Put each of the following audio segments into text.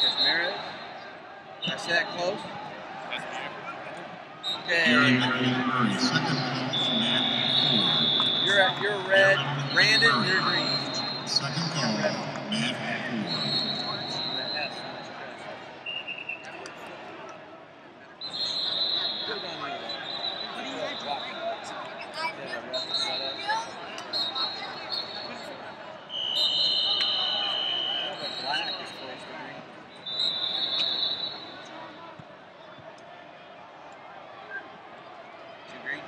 Casmaris. I say that close? Okay. McMurray, second call to Mat You're at you're red. Brandon, you're green. Ford. Second call, Mat Ford. That S, nice catch. Put it on you. Yeah, the rest is set up. Yeah, but black is close to green. Two green.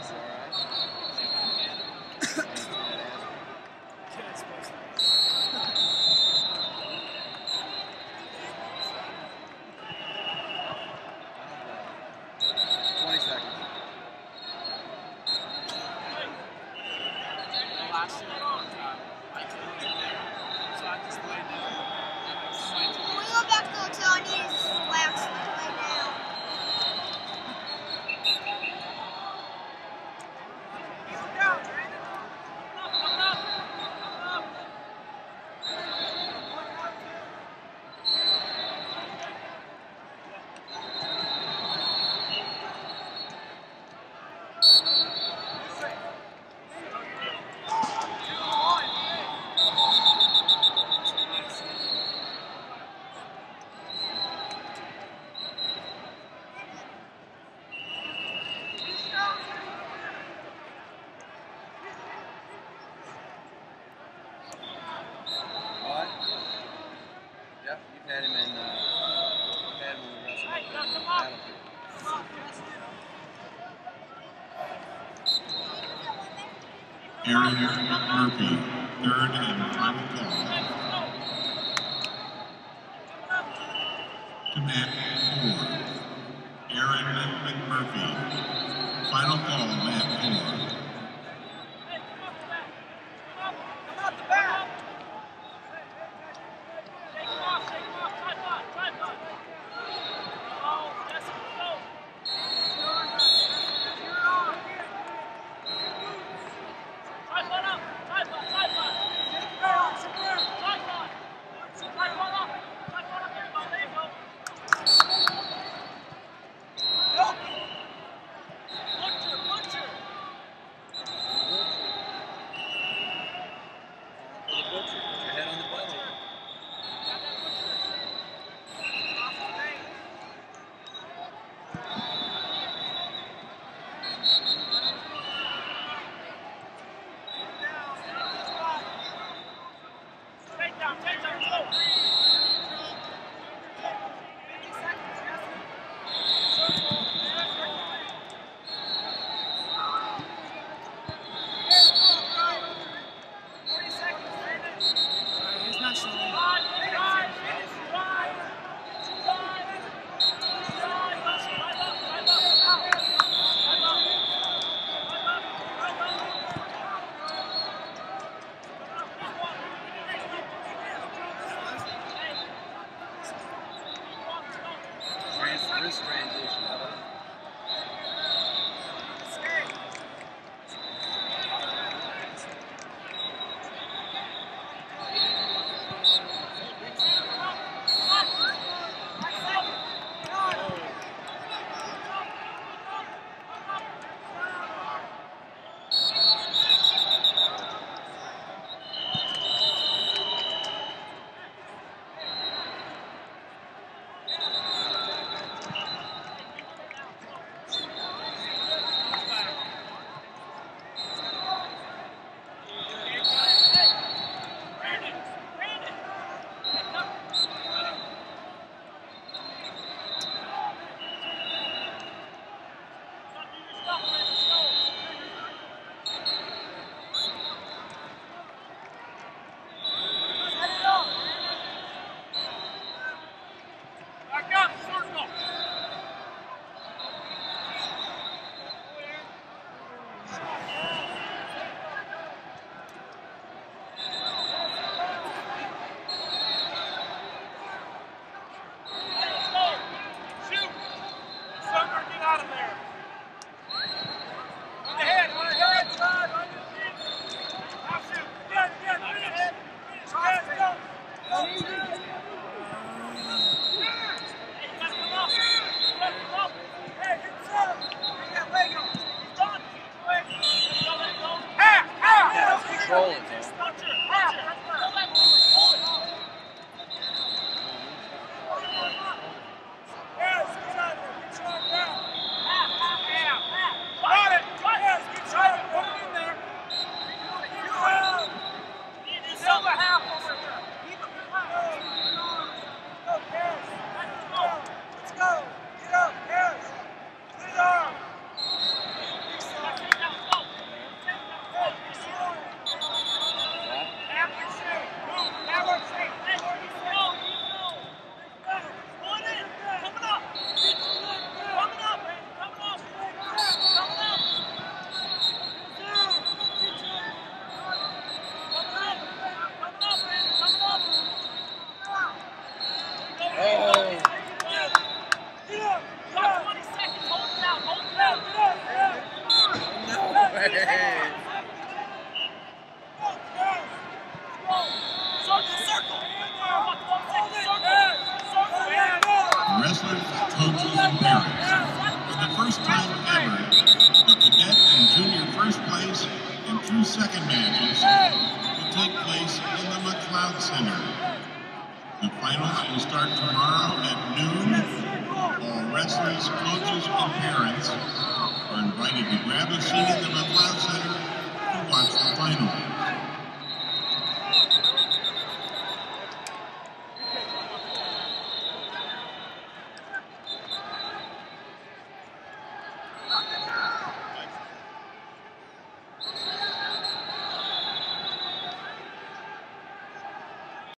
Is that alright? Twenty seconds. Last You've had him in. Uh, you've had him in the. Aaron McMurphy, third and final call. To Mat. Aaron McMurphy, final call, Mat Ford. Yeah. controlling. For the first time ever, the cadet and junior first place and two second matches will take place in the McLeod Center. The finals will start tomorrow at noon. All wrestlers, coaches, and parents are invited to grab a seat in the McLeod Center